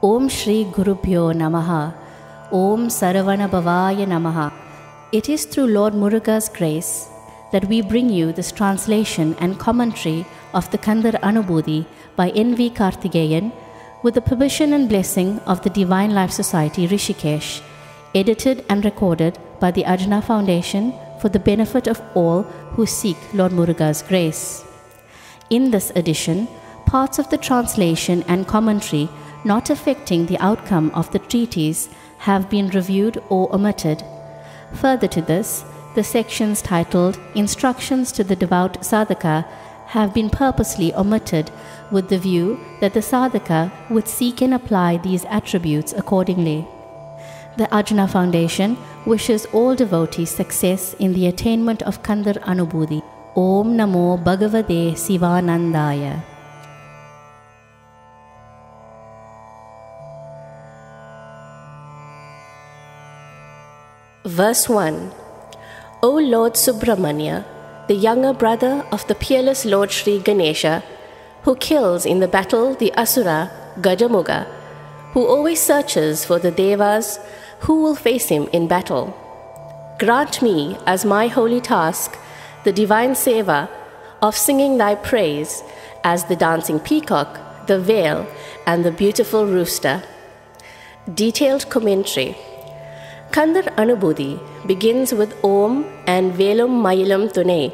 Om Shri Gurubhyo Namaha. Om Saravana Bhavaya Namaha. It is through Lord Muruga's grace that we bring you this translation and commentary of the Kandhar Anubhuti by N.V. Karthikeyan with the permission and blessing of the Divine Life Society Rishikesh, edited and recorded by the Ajna Foundation for the benefit of all who seek Lord Muruga's grace. In this edition, parts of the translation and commentary not affecting the outcome of the treatise have been reviewed or omitted. Further to this, the sections titled Instructions to the Devout Sadhaka have been purposely omitted with the view that the sadhaka would seek and apply these attributes accordingly. The Ajna Foundation wishes all devotees success in the attainment of Kandhar Anubhuti. Om Namo Bhagavate Sivanandaya. Verse 1 O Lord Subramanya, the younger brother of the peerless Lord Sri Ganesha, who kills in the battle the Asura Gajamuga, who always searches for the Devas who will face him in battle. Grant me as my holy task the divine seva of singing thy praise as the dancing peacock, the vel, and the beautiful rooster. Detailed commentary. Kandhar Anubhuti begins with Om and Velum Mayilum Thunai.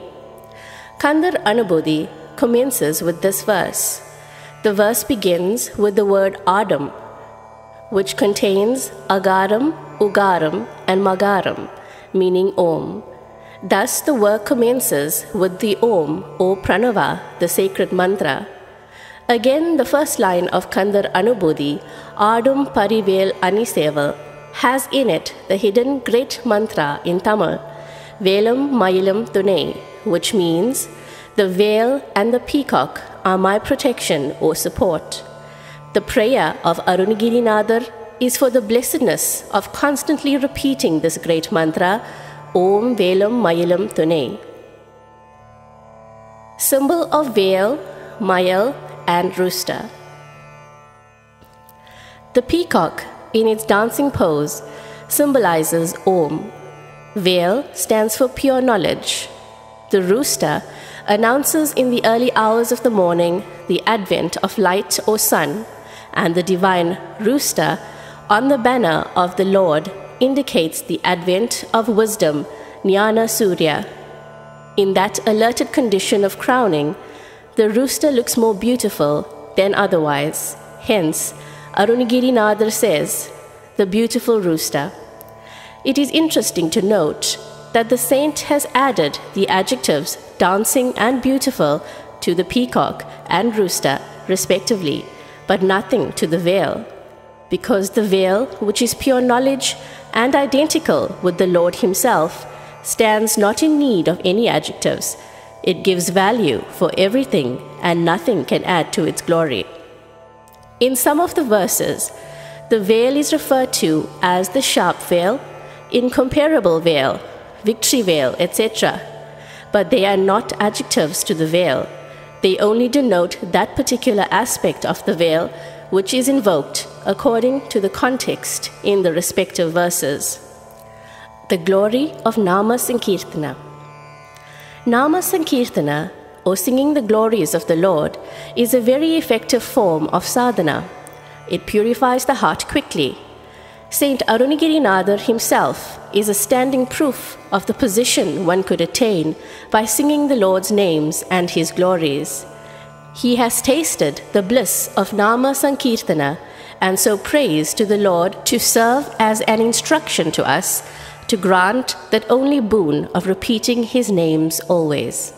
Kandhar Anubhuti commences with this verse. The verse begins with the word Adam, which contains Agaram, Ugaram, and Magaram, meaning Om. Thus, the work commences with the Om or Pranava, the sacred mantra. Again, the first line of Kandhar Anubhuti, Adum Parivel Aniseval, has in it the hidden great mantra in Tamil, Velum Mayilum Thunai, which means, The vel and the peacock are my protection or support. The prayer of Arunagirinathar is for the blessedness of constantly repeating this great mantra, Om Velum Mayilum Thunai. Symbol of vel, mayil, and rooster. The peacock in its dancing pose, symbolizes Om. Vel stands for pure knowledge. The rooster announces in the early hours of the morning the advent of light or sun, and the divine rooster on the banner of the Lord indicates the advent of wisdom, Jnana Surya. In that alerted condition of crowning, the rooster looks more beautiful than otherwise. Hence, Arunagirinathar says, the beautiful rooster. It is interesting to note that the saint has added the adjectives dancing and beautiful to the peacock and rooster, respectively, but nothing to the vel. Because the vel, which is pure knowledge and identical with the Lord Himself, stands not in need of any adjectives. It gives value for everything, and nothing can add to its glory. In some of the verses, the vel is referred to as the sharp vel, incomparable vel, victory vel, etc. But they are not adjectives to the vel. They only denote that particular aspect of the vel which is invoked according to the context in the respective verses. The glory of Nama Sankirtana. Nama Sankirtana, or singing the glories of the Lord, is a very effective form of sadhana. It purifies the heart quickly. Saint Arunagirinathar himself is a standing proof of the position one could attain by singing the Lord's names and his glories. He has tasted the bliss of Nama Sankirtana and so prays to the Lord to serve as an instruction to us to grant that only boon of repeating his names always.